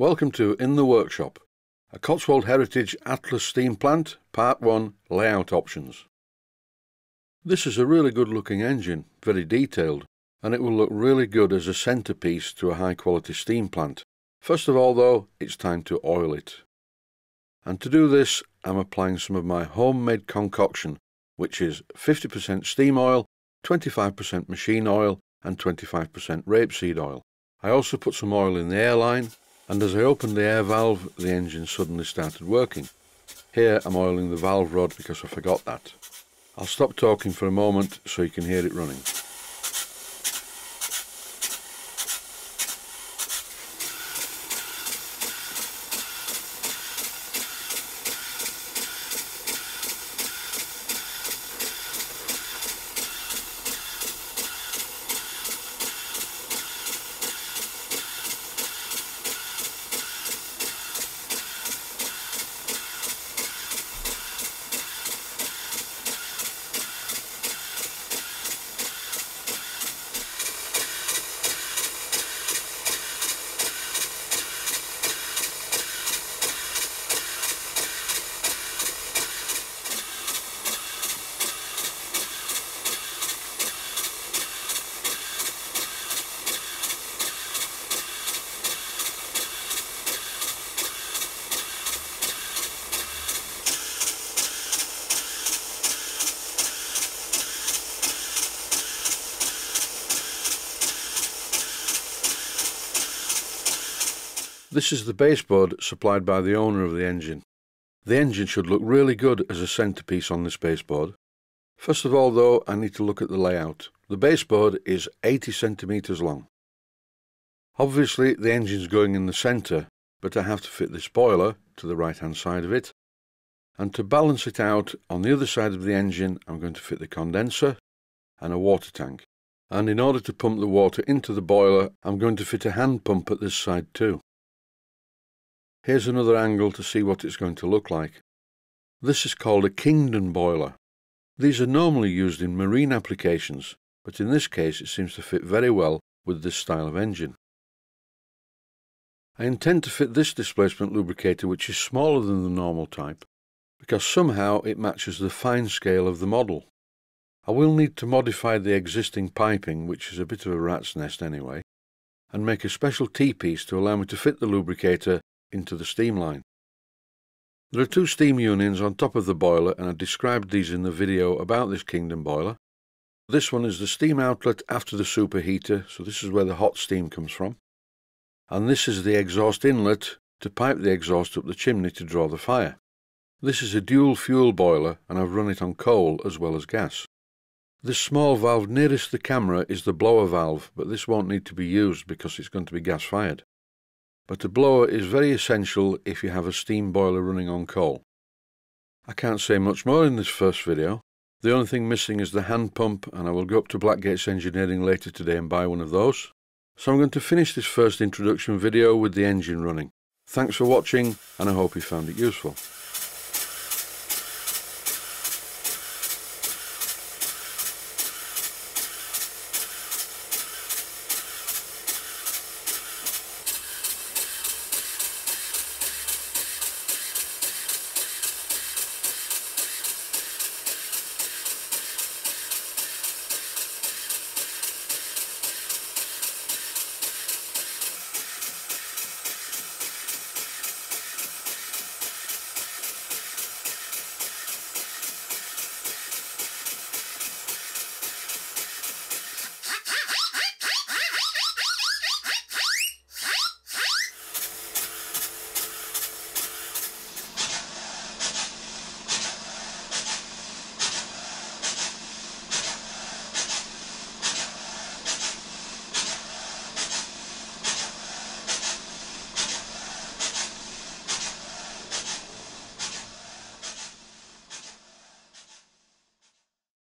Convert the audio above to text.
Welcome to In the Workshop, a Cotswold Heritage Atlas steam plant, Part 1, Layout Options. This is a really good looking engine, very detailed, and it will look really good as a centrepiece to a high quality steam plant. First of all though, it's time to oil it. And to do this, I'm applying some of my homemade concoction, which is 50% steam oil, 25% machine oil, and 25% rapeseed oil. I also put some oil in the airline and as I opened the air valve the engine suddenly started working. Here I'm oiling the valve rod because I forgot that. I'll stop talking for a moment so you can hear it running. This is the baseboard supplied by the owner of the engine. The engine should look really good as a centrepiece on this baseboard. First of all though, I need to look at the layout. The baseboard is 80 centimetres long. Obviously the engine's going in the centre, but I have to fit the boiler to the right hand side of it. And to balance it out, on the other side of the engine, I'm going to fit the condenser and a water tank. And in order to pump the water into the boiler, I'm going to fit a hand pump at this side too. Here's another angle to see what it's going to look like. This is called a Kingdon boiler. These are normally used in marine applications, but in this case it seems to fit very well with this style of engine. I intend to fit this displacement lubricator which is smaller than the normal type, because somehow it matches the fine scale of the model. I will need to modify the existing piping, which is a bit of a rat's nest anyway, and make a special T-piece to allow me to fit the lubricator into the steam line. There are two steam unions on top of the boiler and I described these in the video about this Kingdon boiler. This one is the steam outlet after the superheater, so this is where the hot steam comes from. And this is the exhaust inlet to pipe the exhaust up the chimney to draw the fire. This is a dual fuel boiler and I've run it on coal as well as gas. This small valve nearest the camera is the blower valve, but this won't need to be used because it's going to be gas fired but a blower is very essential if you have a steam boiler running on coal. I can't say much more in this first video. The only thing missing is the hand pump and I will go up to Blackgates Engineering later today and buy one of those. So I'm going to finish this first introduction video with the engine running. Thanks for watching and I hope you found it useful.